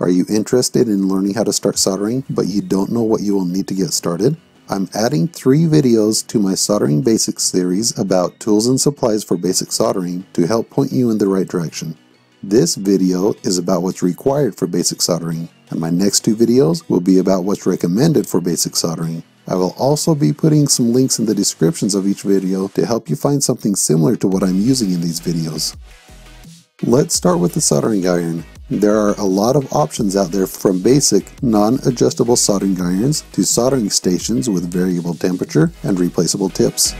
Are you interested in learning how to start soldering, but you don't know what you will need to get started? I'm adding three videos to my Soldering Basics series about tools and supplies for basic soldering to help point you in the right direction. This video is about what's required for basic soldering, and my next two videos will be about what's recommended for basic soldering. I will also be putting some links in the descriptions of each video to help you find something similar to what I'm using in these videos. Let's start with the soldering iron. There are a lot of options out there from basic, non-adjustable soldering irons to soldering stations with variable temperature and replaceable tips.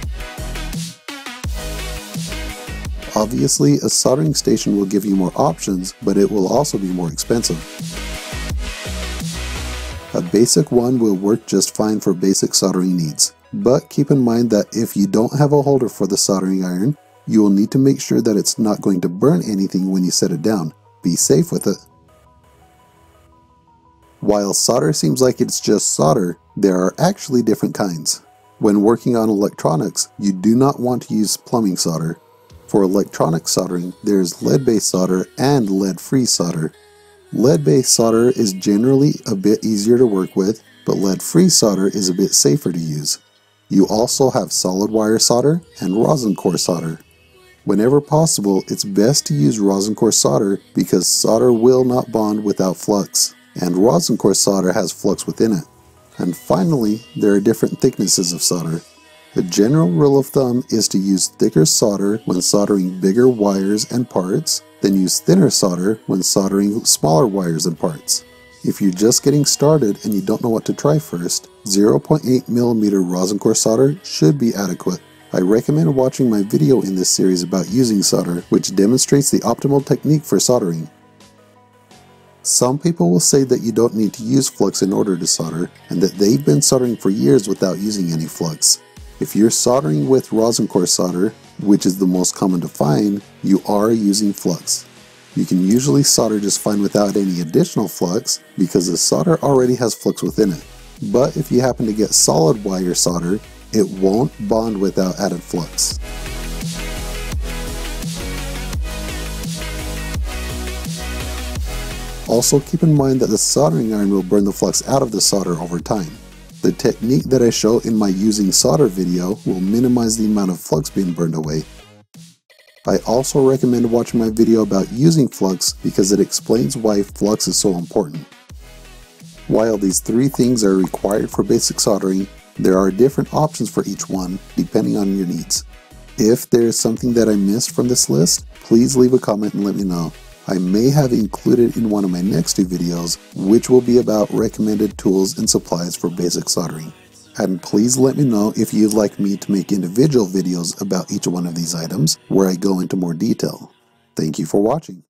Obviously, a soldering station will give you more options, but it will also be more expensive. A basic one will work just fine for basic soldering needs, but keep in mind that if you don't have a holder for the soldering iron, you will need to make sure that it's not going to burn anything when you set it down, be safe with it. While solder seems like it's just solder, there are actually different kinds. When working on electronics, you do not want to use plumbing solder. For electronic soldering, there is lead-based solder and lead-free solder. Lead-based solder is generally a bit easier to work with, but lead-free solder is a bit safer to use. You also have solid wire solder and rosin core solder. Whenever possible, it's best to use rosin core solder because solder will not bond without flux, and rosin core solder has flux within it. And finally, there are different thicknesses of solder. The general rule of thumb is to use thicker solder when soldering bigger wires and parts, then use thinner solder when soldering smaller wires and parts. If you're just getting started and you don't know what to try first, 0.8mm rosin core solder should be adequate. I recommend watching my video in this series about using solder, which demonstrates the optimal technique for soldering. Some people will say that you don't need to use flux in order to solder, and that they've been soldering for years without using any flux. If you're soldering with rosin core solder, which is the most common to find, you are using flux. You can usually solder just fine without any additional flux because the solder already has flux within it. But if you happen to get solid wire solder, it won't bond without added flux. Also keep in mind that the soldering iron will burn the flux out of the solder over time. The technique that I show in my using solder video will minimize the amount of flux being burned away. I also recommend watching my video about using flux because it explains why flux is so important. While these three things are required for basic soldering, there are different options for each one, depending on your needs. If there is something that I missed from this list, please leave a comment and let me know. I may have included in one of my next two videos, which will be about recommended tools and supplies for basic soldering. And please let me know if you'd like me to make individual videos about each one of these items, where I go into more detail. Thank you for watching.